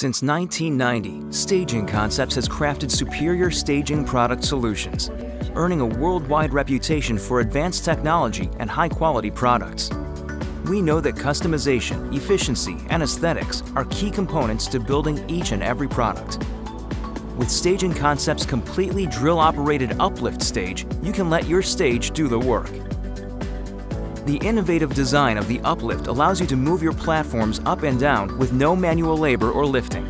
Since 1990, Staging Concepts has crafted superior staging product solutions, earning a worldwide reputation for advanced technology and high-quality products. We know that customization, efficiency, and aesthetics are key components to building each and every product. With Staging Concepts' completely drill-operated uplift stage, you can let your stage do the work. The innovative design of the uplift allows you to move your platforms up and down with no manual labor or lifting.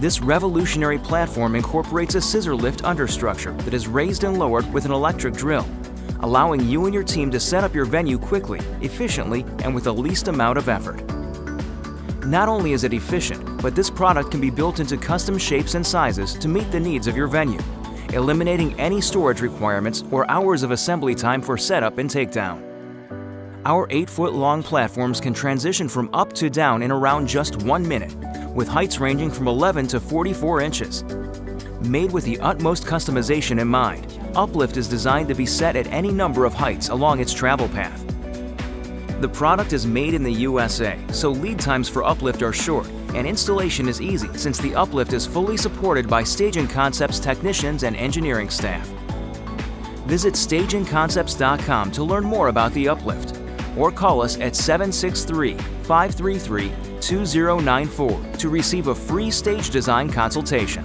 This revolutionary platform incorporates a scissor lift understructure that is raised and lowered with an electric drill, allowing you and your team to set up your venue quickly, efficiently, and with the least amount of effort. Not only is it efficient, but this product can be built into custom shapes and sizes to meet the needs of your venue, eliminating any storage requirements or hours of assembly time for setup and takedown. Our 8-foot long platforms can transition from up to down in around just one minute, with heights ranging from 11 to 44 inches. Made with the utmost customization in mind, Uplift is designed to be set at any number of heights along its travel path. The product is made in the USA, so lead times for Uplift are short, and installation is easy since the Uplift is fully supported by Staging Concepts technicians and engineering staff. Visit stagingconcepts.com to learn more about the Uplift or call us at 763 533 2094 to receive a free stage design consultation.